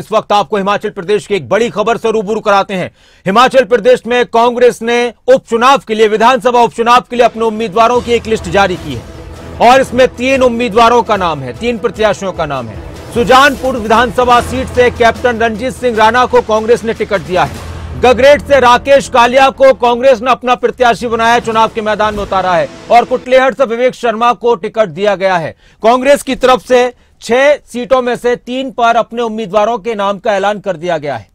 इस वक्त आपको हिमाचल प्रदेश की एक बड़ी खबर से रूबरू कराते हैं। हिमाचल प्रदेश में कांग्रेस ने उपचुनाव के लिए, विधानसभा उपचुनाव के लिए अपने उम्मीदवारों की एक लिस्ट जारी की है। और इसमें तीन उम्मीदवारों का नाम है, तीन प्रत्याशियों का नाम है। सुजानपुर विधानसभा सीट से कैप्टन रंजीत सिंह राणा को कांग्रेस ने टिकट दिया है। गगरेट से राकेश कालिया को कांग्रेस ने अपना प्रत्याशी बनाया, चुनाव के मैदान में उतारा है। और कुटलेहट से विवेक शर्मा को टिकट दिया गया है। कांग्रेस की तरफ़ से छह सीटों में से तीन पर अपने उम्मीदवारों के नाम का ऐलान कर दिया गया है।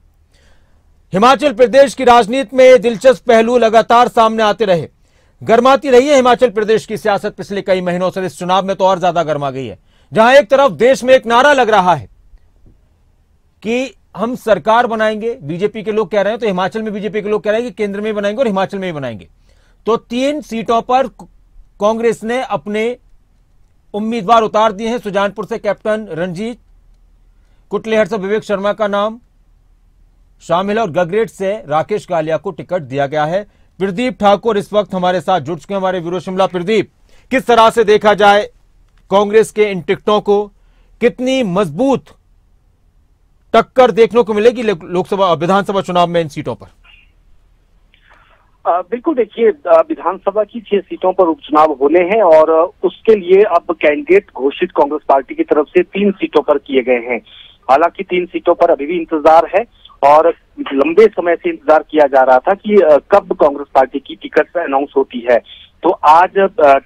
हिमाचल प्रदेश की राजनीति में दिलचस्प पहलू लगातार सामने आते रहे। गर्माती रही है हिमाचल प्रदेश की सियासत, पिछले कई महीनों से इस चुनाव में तो और ज़्यादा गर्मा गई है। जहाँ एक तरफ़ देश में एक नारा लग रहा है कि हम सरकार बनाएँगे, बीजेपी के लोग कह रहे हैं तो हिमाचल में बीजेपी के लोग कह रहे हैं कि केंद्र में बनाएँगे और हिमाचल में भी बनाएँगे। तो तीन सीटों पर कांग्रेस ने अपने उम्मीदवार उतार दिए हैं सुजानपुर से कैप्टन रंजीत। कुटलेहर से विवेक शर्मा का नाम। शामिल है और गगरेट से राकेश कालिया को टिकट दिया गया है। प्रदीप ठाकुर इस वक्त हमारे साथ जुड़ चुके हैं, हमारे विरोध शिमला। प्रदीप, किस तरह से देखा जाए कांग्रेस के इन टिकटों को? कितनी मज़बूत टक्कर देखने को मिलेगी लोकसभा विधानसभा चुनाव में इन सीटों पर? बिल्कुल देखिए विधानसभा की छह सीटों पर उपचुनाव होने हैं और उसके लिए अब कैंडिडेट घोषित कांग्रेस पार्टी की तरफ़ से तीन सीटों पर किए गए हैं। हालाँकि तीन सीटों पर अभी भी इंतज़ार है और लंबे समय से इंतज़ार किया जा रहा था कि कब कांग्रेस पार्टी की टिकट अनाउंस होती है। तो आज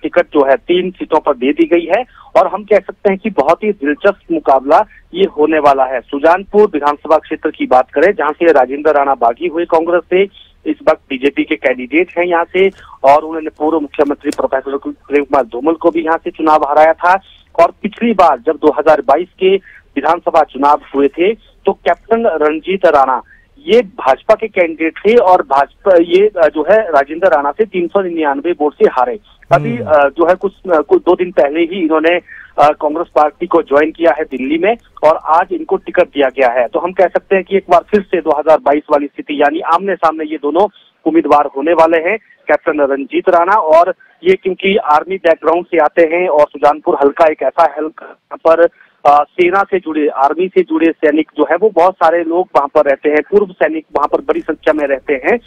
टिकट जो है तीन सीटों पर दे दी गई है और हम कह सकते हैं कि बहुत ही दिलचस्प मुकाबला ये होने वाला है। सुजानपुर विधानसभा क्षेत्र की बात करें, जहाँ से राजेंद्र राणा बागी हुए कांग्रेस से इस वक्त बीजेपी के कैंडिडेट हैं यहाँ से और उन्होंने पूर्व मुख्यमंत्री प्रोफेसर प्रेम कुमार धूमल को भी यहाँ से चुनाव हराया था और पिछली बार जब 2022 के विधानसभा चुनाव हुए थे तो कैप्टन रणजीत राणा ये भाजपा के कैंडिडेट थे और भाजपा ये जो है राजेंद्र राणा से तीन सौ निन्यानवे वोट से हारे अभी हम्म। जो है कुछ कुछ दो दिन पहले ही इन्होंने कांग्रेस पार्टी को ज्वाइन किया है दिल्ली में और आज इनको टिकट दिया गया है। तो हम कह सकते हैं कि एक बार फिर से 2022 वाली स्थिति, यानी आमने सामने ये दोनों उम्मीदवार होने वाले हैं, कैप्टन रंजीत राणा और ये क्योंकि आर्मी बैकग्राउंड से आते हैं और सुजानपुर हल्का एक ऐसा हल्का पर सेना से जुड़े, आर्मी से जुड़े सैनिक जो है, वो बहुत सारे लोग वहाँ पर रहते हैं, पूर्व सैनिक वहाँ पर बड़ी संख्या में रहते हैं।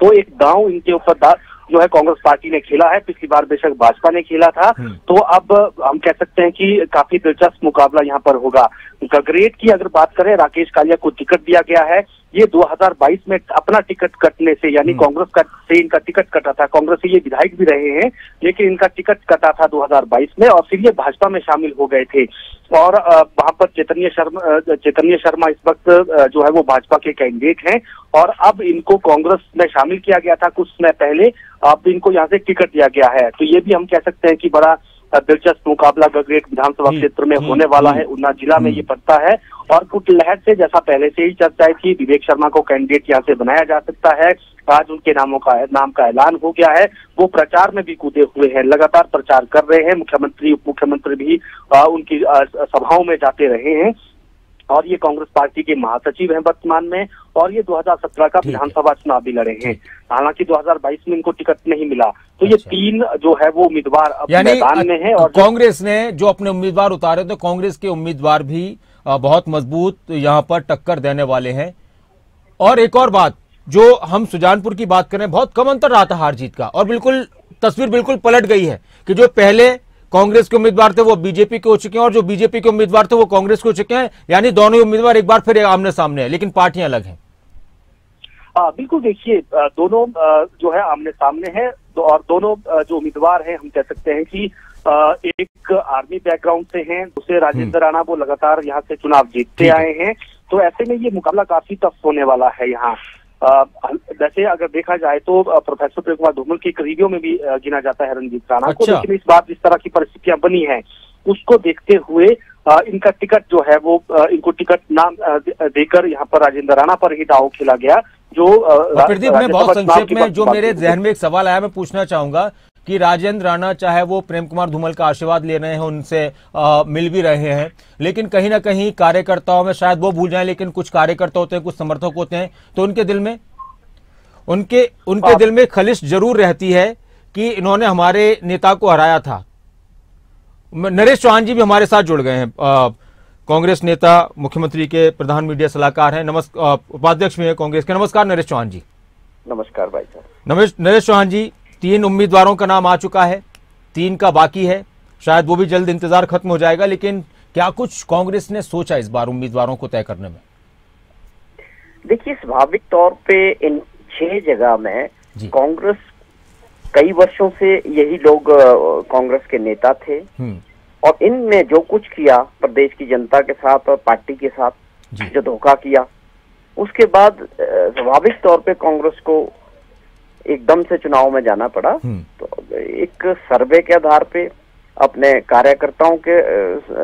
तो एक गाँव इनके ऊपर जो है कांग्रेस पार्टी ने खेला है पिछली बार बेशक भाजपा ने खेला था हम्म। तो अब हम कह सकते हैं कि काफ़ी दिलचस्प मुकाबला यहाँ पर होगा गगरेट की अगर बात करें राकेश कालिया को टिकट दिया गया है ये 2022 में अपना टिकट कटने से यानी हम्म। कांग्रेस का से इनका टिकट कटा था। कांग्रेस से ये विधायक भी रहे हैं लेकिन इनका टिकट कटा था 2022 में और फिर ये भाजपा में शामिल हो गए थे। और वहाँ पर चैतन्य शर्मा चैतन्य शर्मा इस वक्त जो है वो भाजपा के कैंडिडेट हैं और अब इनको कांग्रेस में शामिल किया गया था कुछ समय पहले अब इनको यहाँ से टिकट दिया गया है। तो ये भी हम कह सकते हैं कि बड़ा दिलचस्प मुकाबला गगरेट विधानसभा क्षेत्र में होने वाला है। उन्ना जिला में ये पड़ता है और कुटलहट से जैसा पहले से ही चर्चाएँ थी विवेक शर्मा को कैंडिडेट यहाँ से बनाया जा सकता है। आज उनके नामों का नाम का ऐलान हो गया है। वो प्रचार में भी कूदे हुए हैं लगातार प्रचार कर रहे हैं। मुख्यमंत्री उप मुख्यमंत्री भी आ, उनकी सभाओं में जाते रहे हैं। और ये कांग्रेस पार्टी के महासचिव हैं वर्तमान में और ये 2017 का विधानसभा चुनाव भी लड़े हैं हालाँकि 2022 में इनको टिकट नहीं मिला। तो ये अच्छा। तीन जो है वो उम्मीदवार मैदान में है और कांग्रेस ने जो अपने उम्मीदवार उतारे तो कांग्रेस के उम्मीदवार भी बहुत मज़बूत यहाँ पर टक्कर देने वाले हैं। और एक और बात जो हम सुजानपुर की बात करें बहुत कम अंतर रहा था हार जीत का और बिल्कुल तस्वीर बिल्कुल पलट गई है कि जो पहले कांग्रेस के उम्मीदवार थे वो बीजेपी के हो चुके हैं और जो बीजेपी के उम्मीदवार थे वो कांग्रेस के हो चुके हैं। यानी दोनों उम्मीदवार एक बार फिर आमने सामने है लेकिन पार्टियाँ अलग हैं। बिल्कुल देखिए दोनों जो है आमने सामने है और दोनों जो उम्मीदवार हैं हम कह सकते हैं कि एक आर्मी बैकग्राउंड से हैं दूसरे राजेंद्र हम्म। राणा वो लगातार यहाँ से चुनाव जीतते आए हैं। तो ऐसे में ये मुकाबला काफ़ी टफ होने वाला है यहाँ। वैसे अगर देखा जाए तो प्रोफेसर प्रेम कुमार धूमल की करीबियों में भी गिना जाता है रणजीत राणा अच्छा। को लेकिन इस बार जिस तरह की परिस्थितियाँ बनी है उसको देखते हुए इनका टिकट जो है वो इनको टिकट नाम देकर यहाँ पर राजेंद्र राणा पर ही दाव खेला गया जो प्रदीप मैं बहुत संक्षेप में जो मेरे जहन में एक सवाल आया मैं पूछना चाहूँगा। कि राजेंद्र राणा चाहे वो प्रेम कुमार धूमल का आशीर्वाद ले रहे हैं उनसे आ, मिल भी रहे हैं। लेकिन कहीं ना कहीं कार्यकर्ताओं में शायद वो भूल जाएँ लेकिन कुछ कार्यकर्ता होते हैं कुछ समर्थक होते हैं। तो उनके दिल में उनके उनके दिल में खलिश ज़रूर रहती है कि इन्होंने हमारे नेता को हराया था। नरेश चौहान जी भी हमारे साथ जुड़ गए हैं। कांग्रेस नेता मुख्यमंत्री के प्रधान मीडिया सलाहकार हैं। नमस्कार उपाध्यक्ष में कांग्रेस के। नमस्कार नरेश चौहान जी। नमस्कार भाई साहब। नरेश चौहान जी तीन उम्मीदवारों का नाम आ चुका है तीन का बाकी है। शायद वो भी जल्द इंतज़ार खत्म हो जाएगा लेकिन क्या कुछ कांग्रेस ने सोचा इस बार उम्मीदवारों को तय करने में? देखिए स्वाभाविक तौर पे इन छह जगह में कांग्रेस कई वर्षों से यही लोग कांग्रेस के नेता थे। हम्म। और इनने जो कुछ किया प्रदेश की जनता के साथ और पार्टी के साथ जो। धोखा किया उसके बाद स्वाभाविक तौर पे कांग्रेस को एकदम से चुनाव में जाना पड़ा। हम्म। तो एक सर्वे के आधार पे अपने कार्यकर्ताओं के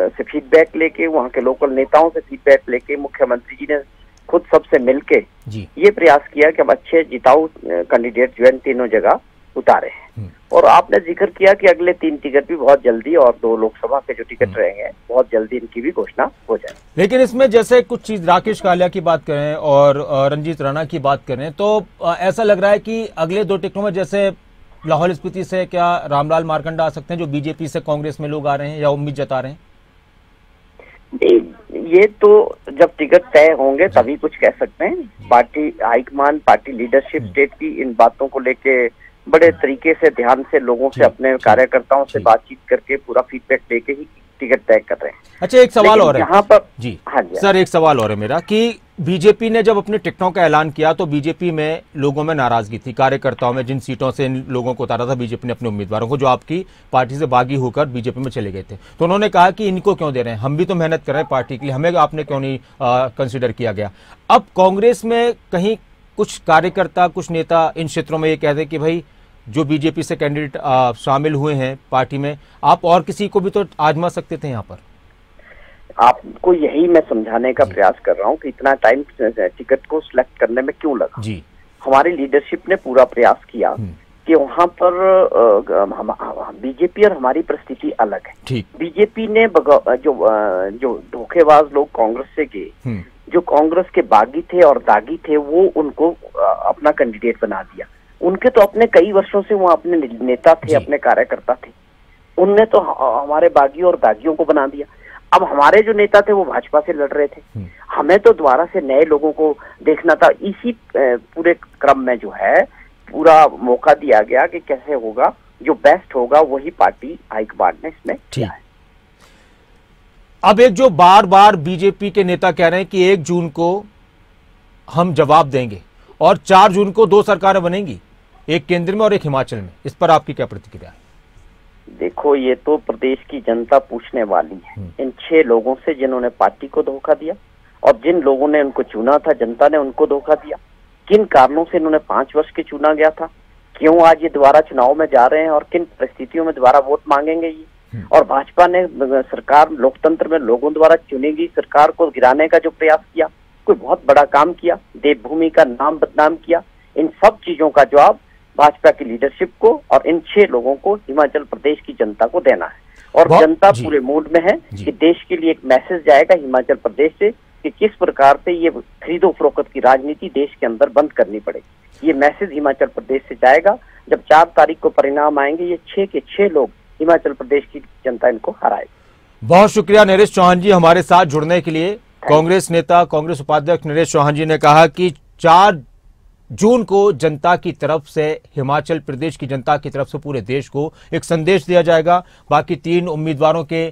से फीडबैक लेके वहाँ के लोकल नेताओं से फीडबैक लेके मुख्यमंत्री जी ने खुद सबसे मिलके ये प्रयास किया कि हम अच्छे जिताऊ कैंडिडेट जो है तीनों जगह उतारे हैं हम्म। और आपने ज़िक्र किया कि अगले तीन टिकट भी बहुत जल्दी और दो लोकसभा के जो हम्म। टिकट रहेंगे बहुत जल्दी इनकी भी घोषणा हो जाए लेकिन इसमें जैसे कुछ चीज़ राकेश कालिया की बात करें और रंजीत राणा की बात करें तो ऐसा लग रहा है कि अगले दो टिकटों में जैसे लाहौल स्पीति से क्या रामलाल मारकंडा आ सकते हैं जो बीजेपी से कांग्रेस में लोग आ रहे हैं या उम्मीद जता रहे हैं ये- ये तो जब टिकट तय होंगे तभी कुछ कह सकते हैं party high command party leadership hmm. State की इन बातों को लेके बड़े तरीके से ध्यान से लोगों से अपने कार्यकर्ताओं से बातचीत करके पूरा फीडबैक लेके ही टिकट तय कर रहे हैं। अच्छा एक सवाल और यहाँ पर जी। हाँ जी सर एक सवाल और है मेरा कि बीजेपी ने जब अपने टिकटों का ऐलान किया तो बीजेपी में लोगों में नाराज़गी थी कार्यकर्ताओं में जिन सीटों से इन लोगों को उतारा था बीजेपी ने अपने उम्मीदवारों को जो आपकी पार्टी से बागी होकर बीजेपी में चले गए थे। तो उन्होंने कहा कि इनको क्यों दे रहे हैं? हम भी तो मेहनत कर रहे हैं पार्टी के लिए हमें आपने क्यों नहीं कंसिडर किया गया? अब कांग्रेस में कहीं कुछ कार्यकर्ता कुछ नेता इन क्षेत्रों में ये कहते हैं कि भाई जो बीजेपी से कैंडिडेट शामिल हुए हैं पार्टी में आप और किसी को भी तो आजमा सकते थे यहाँ पर? आपको यही मैं समझाने का प्रयास कर रहा हूँ कि इतना टाइम टिकट को सिलेक्ट करने में क्यों लगा? जी। हमारी लीडरशिप ने पूरा प्रयास किया। हम्म, कि वहाँ पर हम बीजेपी और हमारी परिस्थिति अलग है। बीजेपी ने जो जो धोखेबाज लोग कांग्रेस से गए हम्म, जो कांग्रेस के बागी थे और दागी थे वो उनको अपना कैंडिडेट बना दिया। उनके तो अपने कई वर्षों से वो अपने नेता थे अपने कार्यकर्ता थे। उनने तो हमारे बागी और दागियों को बना दिया। अब हमारे जो नेता थे वो भाजपा से लड़ रहे थे। हम्म। हमें तो दोबारा से नए लोगों को देखना था। इसी पूरे क्रम में जो है पूरा मौका दिया गया कि कैसे होगा जो बेस्ट होगा वही पार्टी हाईकमान ने इसमें किया है। अब एक जो बार बार बीजेपी के नेता कह रहे हैं कि एक जून को हम जवाब देंगे और चार जून को दो सरकारें बनेंगी एक केंद्र में और एक हिमाचल में। इस पर आपकी क्या प्रतिक्रिया है? देखो ये तो प्रदेश की जनता पूछने वाली है। हम्म। इन छह लोगों से जिन्होंने पार्टी को धोखा दिया और जिन लोगों ने उनको चुना था जनता ने उनको धोखा दिया। किन कारणों से इन्होंने पाँच वर्ष के चुना गया था? क्यों आज ये दोबारा चुनाव में जा रहे हैं और किन परिस्थितियों में दोबारा वोट मांगेंगे ये? हम्म। और भाजपा ने सरकार लोकतंत्र में लोगों द्वारा चुनी गई सरकार को गिराने का जो प्रयास किया कोई बहुत बड़ा काम किया देवभूमि का नाम बदनाम किया इन सब चीज़ों का जवाब भाजपा की लीडरशिप को और इन छह लोगों को हिमाचल प्रदेश की जनता को देना है। और जनता पूरे मूड में है कि देश के लिए एक मैसेज जाएगा हिमाचल प्रदेश से कि किस प्रकार से ये खरीदो फरोख्त की राजनीति देश के अंदर बंद करनी पड़ेगी। ये मैसेज हिमाचल प्रदेश से जाएगा। जब चार तारीख को परिणाम आएँगे ये छह के छह लोग हिमाचल प्रदेश की जनता इनको हराएगी। बहुत शुक्रिया नरेश चौहान जी हमारे साथ जुड़ने के लिए। कांग्रेस नेता कांग्रेस उपाध्यक्ष नरेश चौहान जी ने कहा कि चार जून को जनता की तरफ़ से हिमाचल प्रदेश की जनता की तरफ़ से पूरे देश को एक संदेश दिया जाएगा। बाकी तीन उम्मीदवारों के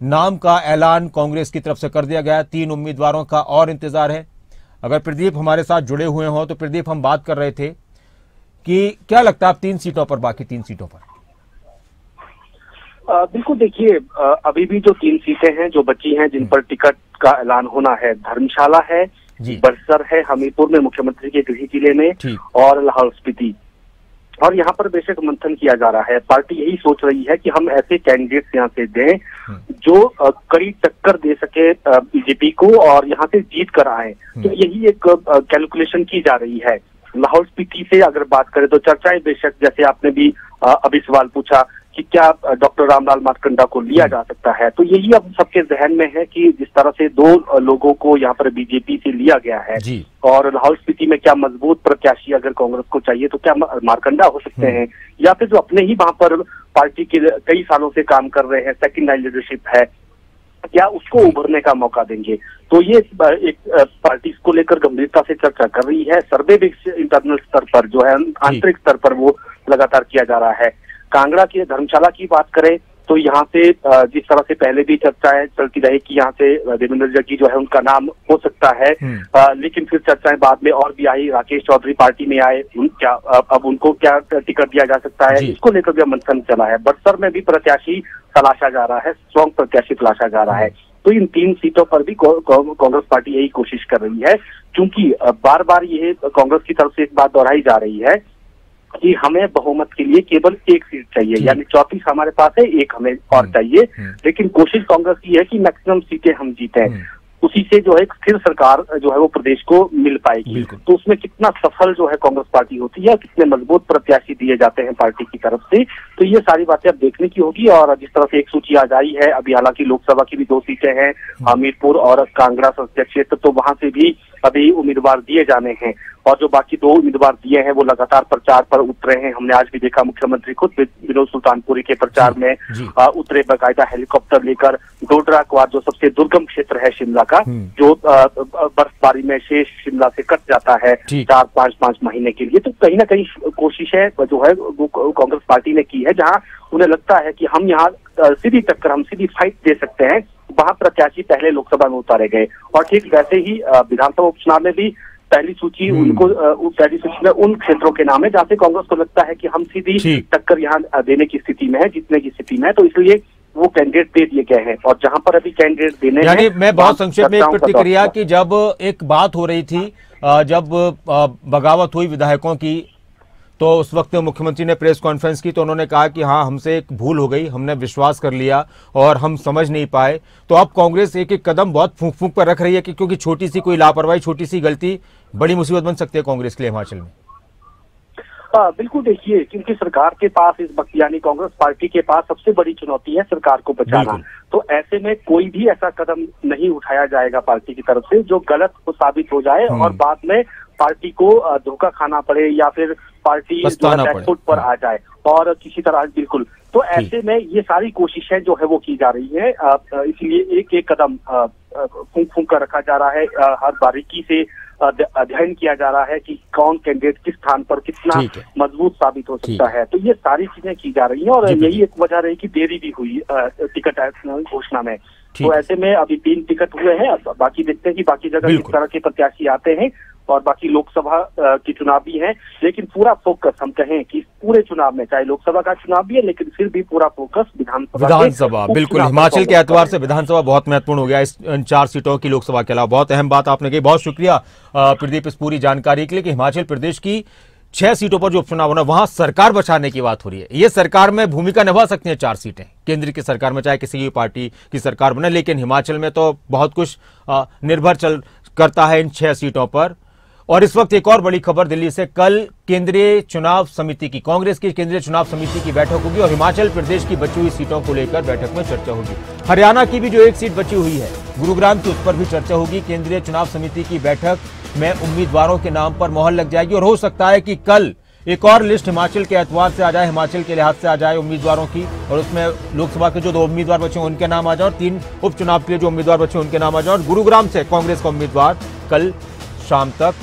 नाम का ऐलान कांग्रेस की तरफ़ से कर दिया गया तीन उम्मीदवारों का और इंतज़ार है। अगर प्रदीप हमारे साथ जुड़े हुए हों तो प्रदीप हम बात कर रहे थे कि क्या लगता है आप तीन सीटों पर बाकी तीन सीटों पर? बिल्कुल देखिए अभी भी जो तीन सीटें हैं जो बची हैं जिन पर टिकट का ऐलान होना है धर्मशाला है बरसर है हमीरपुर में मुख्यमंत्री के गृह ज़िले में और लाहौल स्पीति। और यहाँ पर बेशक मंथन किया जा रहा है। पार्टी यही सोच रही है कि हम ऐसे कैंडिडेट्स यहाँ से दें जो कड़ी टक्कर दे सके बीजेपी को और यहाँ से जीत कर आए। तो यही एक कैलकुलेशन की जा रही है। लाहौल स्पीति से अगर बात करें तो चर्चाएँ बेशक जैसे आपने भी अभी सवाल पूछा कि क्या डॉक्टर रामलाल मारकंडा को लिया जा सकता है? तो यही अब सबके जहन में है कि जिस तरह से दो लोगों को यहाँ पर बीजेपी से लिया गया है और लाहौल स्पीति में क्या मज़बूत प्रत्याशी अगर कांग्रेस को चाहिए तो क्या मारकंडा हो सकते हैं? या फिर जो अपने ही वहाँ पर पार्टी के कई सालों से काम कर रहे हैं सेकेंड लाइन लीडरशिप है क्या उसको उभरने का मौका देंगे? तो ये एक पार्टी को लेकर गंभीरता से चर्चा कर रही है। सर्वे भी इंटरनल स्तर पर जो है आंतरिक स्तर पर वो लगातार किया जा रहा है। कांगड़ा की धर्मशाला की बात करें तो यहाँ से जिस तरह से पहले भी चर्चाएँ चलती रही कि यहाँ से देवेंद्र जग्गी जो है उनका नाम हो सकता है। हम्म। लेकिन फिर चर्चाएँ बाद में और भी आई राकेश चौधरी पार्टी में आए उन क्या अब उनको क्या टिकट दिया जा सकता है इसको लेकर भी मंथन चला है। बक्सर में भी प्रत्याशी तलाशा जा रहा है स्ट्रॉन्ग प्रत्याशी तलाशा जा रहा है। तो इन तीन सीटों पर भी कांग्रेस पार्टी यही कोशिश कर रही है क्योंकि बार बार ये कांग्रेस की तरफ़ से एक बात दोहराई जा रही है कि हमें बहुमत के लिए केवल एक सीट चाहिए। यानी चौतीस हमारे पास है एक हमें और हम्म। चाहिए। हम्म। लेकिन कोशिश कांग्रेस की है कि मैक्सिमम सीटें हम जीते। हम्म। उसी से जो है एक स्थिर सरकार जो है वो प्रदेश को मिल पाएगी। तो उसमें कितना सफल जो है कांग्रेस पार्टी होती है कितने मज़बूत प्रत्याशी दिए जाते हैं पार्टी की तरफ़ से तो ये सारी बातें अब देखने की होगी। और जिस तरह से एक सूची आ जाई है अभी हालाँकि लोकसभा की भी दो सीटें हैं हमीरपुर और कांगड़ा संसदीय क्षेत्र तो वहाँ से भी अभी उम्मीदवार दिए जाने हैं और जो बाकी दो उम्मीदवार दिए हैं वो लगातार प्रचार पर उतरे हैं। हमने आज भी देखा मुख्यमंत्री खुद विनोद सुल्तानपुरी के प्रचार में आ, उतरे बाकायदा हेलीकॉप्टर लेकर डोडरा क्वार जो सबसे दुर्गम क्षेत्र है शिमला का हम्म। जो बर्फबारी में शेष शिमला से कट जाता है चार पाँच पाँच महीने के लिए। तो कहीं ना कहीं कोशिश है जो है कांग्रेस पार्टी ने की है जहाँ उन्हें लगता है कि हम यहाँ सीधी टक्कर हम सीधी फाइट दे सकते हैं। वहाँ प्रत्याशी पहले लोकसभा में उतारे गए। और ठीक वैसे ही विधानसभा उपचुनाव में भी पहली सूची हम्म। उनको पहली सूची में उन क्षेत्रों के नाम है जहाँ से कांग्रेस को लगता है कि हम सीधी टक्कर यहाँ देने की स्थिति में है जीतने की स्थिति में है तो इसलिए वो कैंडिडेट दे दिए गए हैं। और जहाँ पर अभी कैंडिडेट देने यानी मैं बहुत संक्षेप में एक प्रतिक्रिया की जब एक बात हो रही थी जब बगावत हुई विधायकों की तो उस वक्त मुख्यमंत्री ने प्रेस कॉन्फ्रेंस की तो उन्होंने कहा कि हाँ हमसे एक भूल हो गई हमने विश्वास कर लिया और हम समझ नहीं पाए। तो अब कांग्रेस एक एक कदम बहुत फूंक फूक पर रख रही है कि क्योंकि छोटी सी कोई लापरवाही छोटी सी गलती बड़ी मुसीबत बन सकती है कांग्रेस के लिए हिमाचल में। आ, हाँ, बिल्कुल देखिए क्योंकि सरकार के पास इस वक्त यानी कांग्रेस पार्टी के पास सबसे बड़ी चुनौती है सरकार को बचाना। तो ऐसे में कोई भी ऐसा कदम नहीं उठाया जाएगा पार्टी की तरफ़ से जो गलत साबित हो जाए हम्म। और बाद में पार्टी को धोखा खाना पड़े या फिर पार्टी फुट पर हाँ। आ जाए और किसी तरह बिल्कुल। तो ऐसे में ये सारी कोशिशें जो है वो की जा रही है। इसलिए एक एक कदम फूंक फूंक कर रखा जा रहा है। हर बारीकी से अध्ययन किया जा रहा है कि कौन कैंडिडेट किस स्थान पर कितना मज़बूत साबित हो सकता है। तो ये सारी चीज़ें की जा रही हैं और यही एक वजह रही कि देरी भी हुई टिकट घोषणा में। तो ऐसे में अभी तीन टिकट हुए हैं बाकी देखते हैं कि बाकी जगह किस तरह के प्रत्याशी आते हैं। और बाकी लोकसभा की चुनाव भी है लेकिन पूरा फोकस हम कहें कि पूरे चुनाव में चाहे लोकसभा का चुनाव भी है लेकिन फिर भी पूरा फोकस विधानसभा विधानसभा बिल्कुल हिमाचल के एतवार से विधानसभा बहुत महत्वपूर्ण हो गया इस चार सीटों की लोकसभा के अलावा। बहुत अहम बात आपने कही बहुत शुक्रिया प्रदीप इस पूरी जानकारी के लिए कि हिमाचल प्रदेश की छह सीटों पर जो उपचुनाव होना वहाँ सरकार बचाने की बात हो रही है। ये सरकार में भूमिका निभा सकती है चार सीटें। केंद्र की सरकार में चाहे किसी भी पार्टी की सरकार बने लेकिन हिमाचल में तो बहुत कुछ निर्भर चल करता है इन छह सीटों पर। और इस वक्त एक और बड़ी खबर दिल्ली से, कल केंद्रीय चुनाव समिति की, कांग्रेस की केंद्रीय चुनाव समिति की बैठक होगी और हिमाचल प्रदेश की बची हुई सीटों को लेकर बैठक में चर्चा होगी। हरियाणा की भी जो एक सीट बची हुई है, गुरुग्राम की उस पर भी चर्चा होगी। केंद्रीय चुनाव समिति की बैठक में उम्मीदवारों के नाम पर मोहर लग जाएगी और हो सकता है कि कल एक और लिस्ट हिमाचल के एतवार से आ जाए, हिमाचल के लिहाज से आ जाए उम्मीदवारों की और उसमें लोकसभा के जो दो उम्मीदवार बचे उनके नाम आ जाए और तीन उपचुनाव के लिए जो उम्मीदवार बचे उनके नाम आ जाए। और गुरुग्राम से कांग्रेस का उम्मीदवार कल शाम तक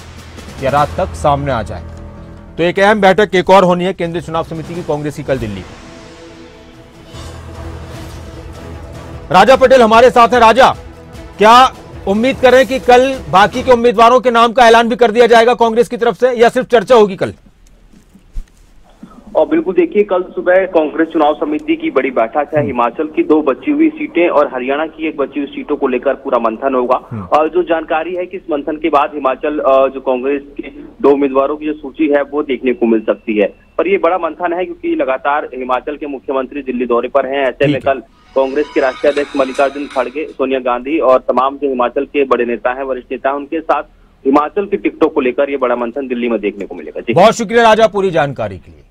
या रात तक सामने आ जाए। तो एक अहम बैठक एक और होनी है, केंद्रीय चुनाव समिति की कांग्रेस की कल दिल्ली। राजा पटेल हमारे साथ हैं। राजा, क्या उम्मीद करें कि कल बाकी के उम्मीदवारों के नाम का ऐलान भी कर दिया जाएगा कांग्रेस की तरफ़ से, या सिर्फ़ चर्चा होगी कल? और बिल्कुल देखिए कल सुबह कांग्रेस चुनाव समिति की बड़ी बैठक है। हिमाचल की दो बची हुई सीटें और हरियाणा की एक बची हुई सीटों को लेकर पूरा मंथन होगा। हम्म। और जो जानकारी है कि इस मंथन के बाद हिमाचल जो कांग्रेस के दो उम्मीदवारों की जो सूची है वो देखने को मिल सकती है। पर ये बड़ा मंथन है क्योंकि लगातार हिमाचल के मुख्यमंत्री दिल्ली दौरे पर हैं। ऐसे में कल कांग्रेस के राष्ट्रीय अध्यक्ष मल्लिकार्जुन खड़गे सोनिया गांधी और तमाम जो हिमाचल के बड़े नेता हैं वरिष्ठ नेता हैं उनके साथ हिमाचल की टिकटों को लेकर ये बड़ा मंथन दिल्ली में देखने को मिलेगा। बहुत शुक्रिया राजा पूरी जानकारी के लिए।